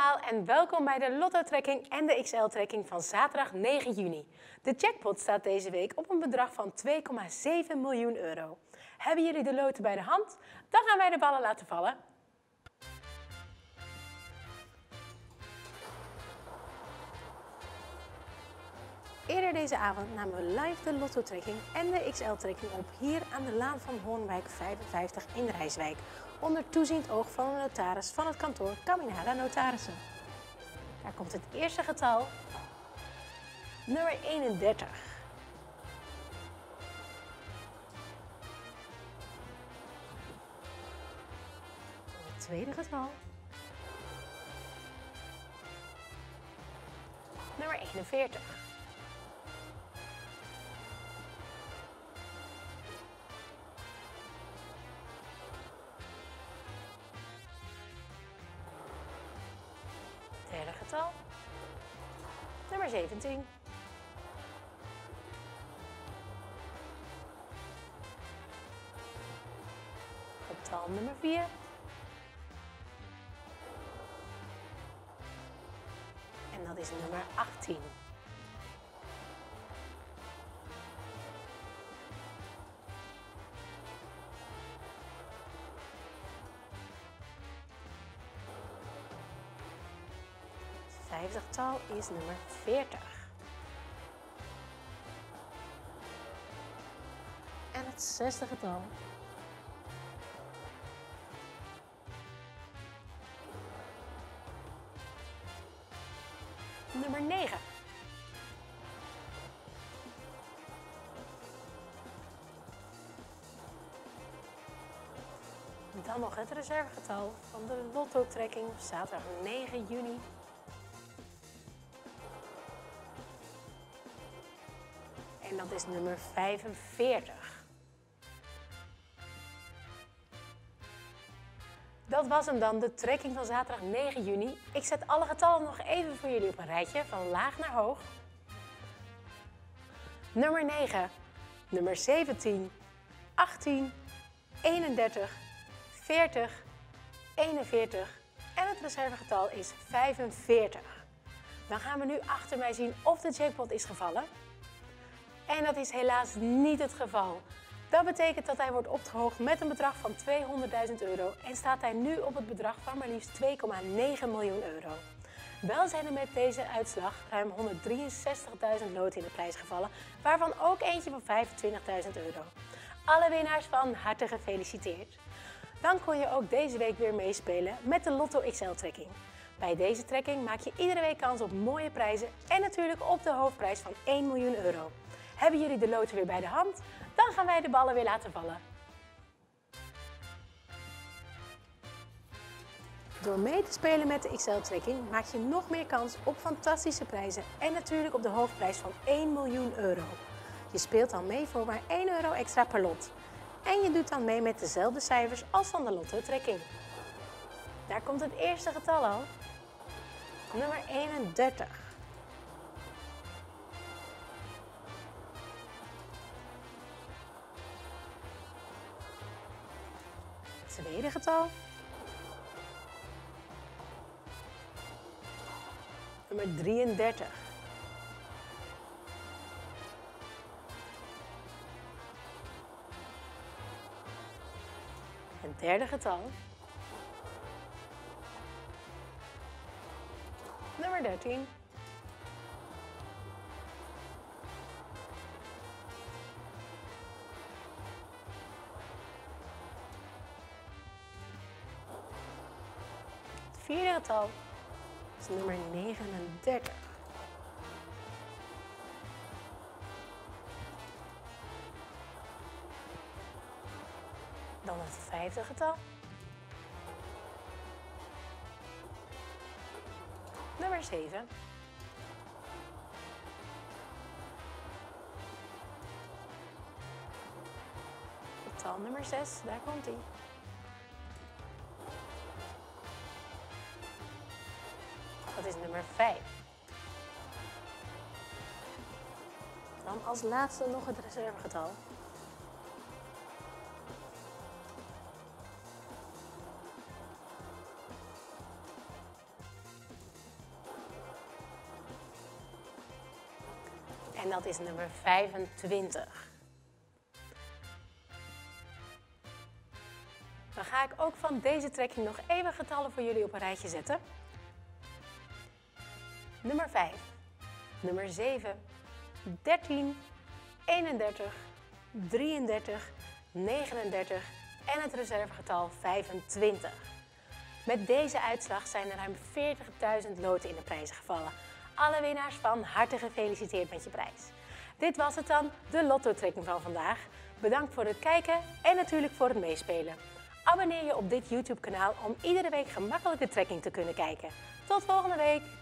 en welkom bij de Lotto-trekking en de XL-trekking van zaterdag 9 juni. De jackpot staat deze week op een bedrag van 2,7 miljoen euro. Hebben jullie de loten bij de hand? Dan gaan wij de ballen laten vallen. Eerder deze avond namen we live de Lotto-trekking en de XL-trekking op hier aan de Laan van Hoornwijk 55 in Rijswijk. Onder toeziend oog van een notaris van het kantoor Caminala Notarissen. Daar komt het eerste getal, nummer 31. Het tweede getal, nummer 41. Getal. Nummer 17. Getal nummer 4. En dat is nummer 18. Getal is nummer 40. En het zesde getal. Nummer 9. Dan nog het reservegetal van de Lotto-trekking zaterdag 9 juni En dat is nummer 45. Dat was hem dan, de trekking van zaterdag 9 juni. Ik zet alle getallen nog even voor jullie op een rijtje, van laag naar hoog. Nummer 9, nummer 17, 18, 31, 40, 41 en het reservegetal is 45. Dan gaan we nu achter mij zien of de jackpot is gevallen. En dat is helaas niet het geval. Dat betekent dat hij wordt opgehoogd met een bedrag van 200.000 euro en staat hij nu op het bedrag van maar liefst 2,9 miljoen euro. Wel zijn er met deze uitslag ruim 163.000 loten in de prijs gevallen, waarvan ook eentje van 25.000 euro. Alle winnaars van harte gefeliciteerd. Dan kon je ook deze week weer meespelen met de Lotto XL-trekking. Bij deze trekking maak je iedere week kans op mooie prijzen en natuurlijk op de hoofdprijs van 1 miljoen euro. Hebben jullie de loten weer bij de hand? Dan gaan wij de ballen weer laten vallen. Door mee te spelen met de XL-trekking maak je nog meer kans op fantastische prijzen en natuurlijk op de hoofdprijs van 1 miljoen euro. Je speelt dan mee voor maar 1 euro extra per lot. En je doet dan mee met dezelfde cijfers als van de Lotto-trekking. Daar komt het eerste getal al. Nummer 31. Tweede getal. Nummer 33. Het derde getal. Nummer 13. Vierde getal is nummer 39. Dan het vijfde getal. Nummer 7. Getal nummer 6, daar komt hij. is nummer 5. Dan als laatste nog het reservegetal. En dat is nummer 25. Dan ga ik ook van deze trekking nog even getallen voor jullie op een rijtje zetten. Nummer 5, nummer 7, 13, 31, 33, 39 en het reservegetal 25. Met deze uitslag zijn er ruim 40.000 loten in de prijzen gevallen. Alle winnaars van harte gefeliciteerd met je prijs. Dit was het dan, de lotto-trekking van vandaag. Bedankt voor het kijken en natuurlijk voor het meespelen. Abonneer je op dit YouTube kanaal om iedere week gemakkelijk de trekking te kunnen kijken. Tot volgende week!